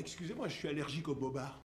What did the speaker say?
excusez-moi, je suis allergique au boba.